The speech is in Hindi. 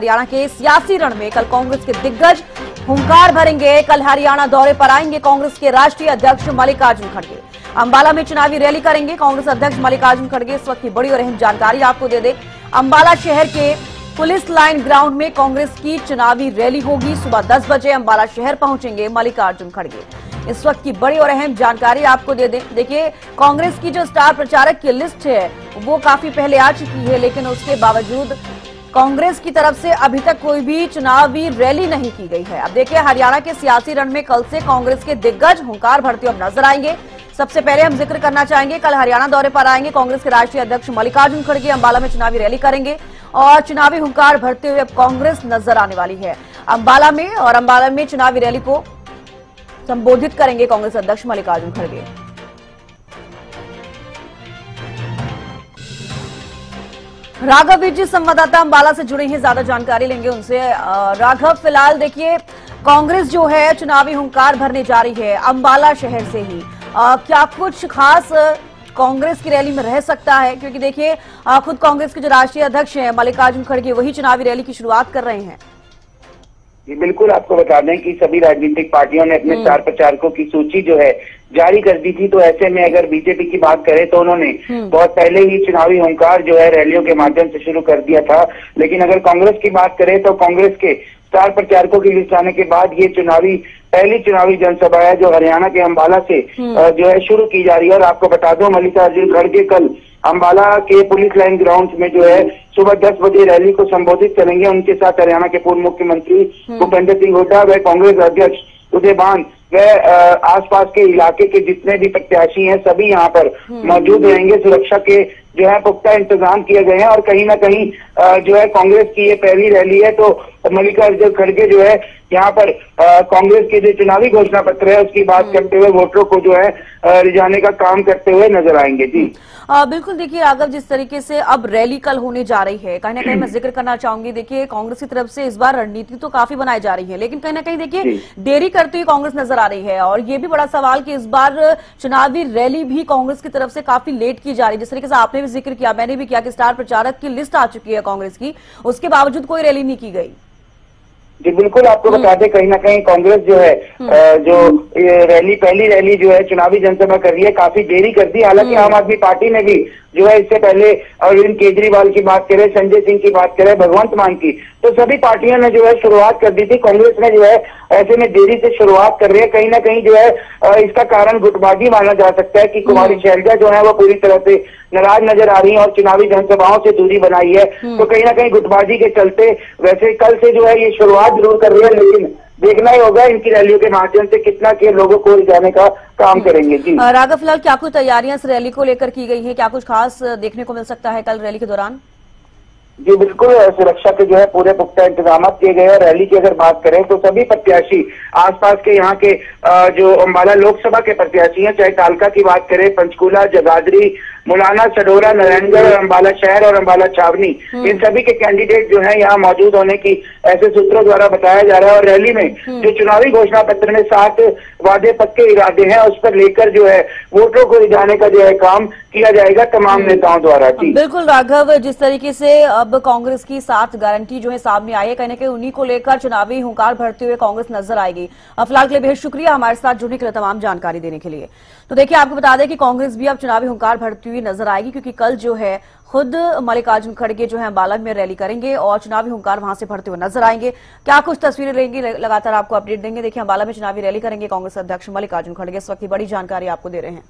हरियाणा के सियासी रण में कल कांग्रेस के दिग्गज हुंकार भरेंगे। कल हरियाणा दौरे पर आएँगे कांग्रेस के राष्ट्रीय अध्यक्ष मल्लिकार्जुन खड़गे। अंबाला में चुनावी रैली करेंगे कांग्रेस अध्यक्ष मल्लिकार्जुन खड़गे। इस वक्त की बड़ी और अहम जानकारी आपको दे दे। अंबाला शहर के पुलिस लाइन ग्राउंड में कांग्रेस की चुनावी रैली होगी। सुबह 10 बजे अंबाला शहर पहुँचेंगे मल्लिकार्जुन खड़गे। इस वक्त की बड़ी और अहम जानकारी आपको दे दें। देखिए, कांग्रेस की जो स्टार प्रचारक की लिस्ट है, वो काफ़ी पहले आ चुकी है, लेकिन उसके बावजूद कांग्रेस की तरफ़ से अभी तक कोई भी चुनावी रैली नहीं की गई है। अब देखिए, हरियाणा के सियासी रण में कल से कांग्रेस के दिग्गज हुंकार भरते हुए नज़र आएँगे। सबसे पहले हम ज़िक्र करना चाहेंगे, कल हरियाणा दौरे पर आएँगे। कांग्रेस के राष्ट्रीय अध्यक्ष मल्लिकार्जुन खड़गे अंबाला में चुनावी रैली करेंगे और चुनावी हुंकार भरते हुए अब कांग्रेस नज़र आने वाली है। अंबाला में और अंबाला में चुनावी रैली को संबोधित करेंगे कांग्रेस अध्यक्ष मल्लिकार्जुन खड़गे। राघव जी संवाददाता अंबाला से जुड़े हैं ज़्यादा जानकारी लेंगे उनसे। राघव फ़िलहाल देखिए कांग्रेस जो है चुनावी हुंकार भरने जा रही है अंबाला शहर से ही। अ, क्या कुछ खास कांग्रेस की रैली में रह सकता है? क्योंकि देखिए खुद कांग्रेस के जो राष्ट्रीय अध्यक्ष हैं मल्लिकार्जुन खड़गे वही चुनावी रैली की शुरुआत कर रहे हैं। जी बिल्कुल आपको बता दें कि सभी राजनीतिक पार्टियों ने अपने स्टार प्रचारकों की सूची जो है जारी कर दी थी तो ऐसे में अगर बीजेपी की बात करें तो उन्होंने बहुत पहले ही चुनावी हंकार जो है रैलियों के माध्यम से शुरू कर दिया था। लेकिन अगर कांग्रेस की बात करें तो कांग्रेस के स्टार प्रचारकों की लिस्ट आने के बाद ये चुनावी पहली चुनावी जनसभा है जो हरियाणा के अंबाला से जो है शुरू की जा रही है। और आपको बता दो मल्लिकार्जुन खड़गे कल अंबाला के पुलिस लाइन ग्राउंड में जो है सुबह 10 बजे रैली को संबोधित करेंगे। उनके साथ हरियाणा के पूर्व मुख्यमंत्री भूपेंद्र सिंह हुड्डा व कांग्रेस अध्यक्ष उदय बान व अ, आसपास के इलाके के जितने भी प्रत्याशी हैं सभी यहाँ पर मौजूद रहेंगे। सुरक्षा के जो है पुख्ता इंतज़ाम किए गए हैं और कहीं ना कहीं जो है कांग्रेस की ये पहली रैली है तो मल्लिकार्जुन खड़गे जो है यहाँ पर कांग्रेस के जो चुनावी घोषणा पत्र है उसकी बात करते हुए वोटरों को जो है रिझाने का काम करते हुए नज़र आएँगे। जी। आ, बिल्कुल देखिए राघव जिस तरीके से अब रैली कल होने जा रही है कहीं ना कहीं मैं ज़िक्र करना चाहूँगी देखिए कांग्रेस की तरफ़ से इस बार रणनीति तो काफ़ी बनाई जा रही है लेकिन कहीं ना कहीं देखिए देरी करती हुई कांग्रेस नज़र आ रही है और ये भी बड़ा सवाल कि इस बार चुनावी रैली भी कांग्रेस की तरफ़ से काफ़ी लेट की जा रही है। जिस तरीके से आपने भी ज़िक्र किया मैंने भी किया कि स्टार प्रचारक की लिस्ट आ चुकी है कांग्रेस की उसके बावजूद कोई रैली नहीं की गई। जी बिल्कुल आपको बता दें कहीं ना कहीं कांग्रेस जो है जो रैली पहली रैली जो है चुनावी जनसभा कर रही है काफ़ी देरी कर दी। हालाँकि आम आदमी पार्टी ने भी जो है इससे पहले अरविंद केजरीवाल की बात करें संजय सिंह की बात करें भगवंत मान की तो सभी पार्टियों ने जो है शुरुआत कर दी थी। कांग्रेस ने जो है ऐसे में देरी से शुरुआत कर रही है। कहीं ना कहीं जो है इसका कारण गुटबाजी माना जा सकता है कि कुमारी शैलजा जो है वो पूरी तरह से नाराज़ नज़र आ रही है और चुनावी जनसभाओं से दूरी बनाई है। तो कहीं ना कहीं गुटबाजी के चलते वैसे कल से जो है ये शुरुआत ज़रूर कर रही है लेकिन देखना ही होगा इनकी रैलियों के माध्यम से कितना के लोगों को जाने का काम करेंगे। जी। राघव फ़िलहाल क्या कुछ तैयारियाँ इस रैली को लेकर की गई है? क्या कुछ खास देखने को मिल सकता है कल रैली के दौरान? जी बिल्कुल सुरक्षा के जो है पूरे पुख्ता इंतज़ाम किए गए और रैली की अगर बात करें तो सभी प्रत्याशी आसपास के यहाँ के जो अम्बाला लोकसभा के प्रत्याशी हैं चाहे कालका की बात करें पंचकूला जगाधरी मुलाना सडोरा नारायणगढ़ और अम्बाला शहर और अम्बाला छावनी इन सभी के कैंडिडेट जो है यहाँ मौजूद होने की ऐसे सूत्रों द्वारा बताया जा रहा है और रैली में जो चुनावी घोषणा पत्र में सात वादे पक्के इरादे हैं उस पर लेकर जो है वोटरों को रिझाने का जो है काम किया जाएगा तमाम नेताओं द्वारा जी। बिल्कुल राघव जिस तरीके से अब कांग्रेस की सात गारंटी जो है सामने आई है कहीं ना कहीं उन्हीं को लेकर चुनावी हुंकार भरते हुए कांग्रेस नज़र आएगी। अब फ़िलहाल के लिए बेहद शुक्रिया हमारे साथ जुड़ने के लिए तमाम जानकारी देने के लिए। तो देखिए आपको बता दें कि कांग्रेस भी अब चुनावी हुंकार भरती हुई नज़र आएगी, क्योंकि कल जो है, खुद मल्लिकार्जुन खड़गे जो है अम्बाला में रैली करेंगे और चुनावी हुंकार वहाँ से भरते हुए नज़र आएँगे। क्या कुछ तस्वीरें रहेंगी लगातार आपको अपडेट देंगे। देखिए अम्बाला में चुनावी रैली करेंगे कांग्रेस अध्यक्ष मल्लिकार्जुन खड़गे। इस वक्त की बड़ी जानकारी आपको दे रहे हैं।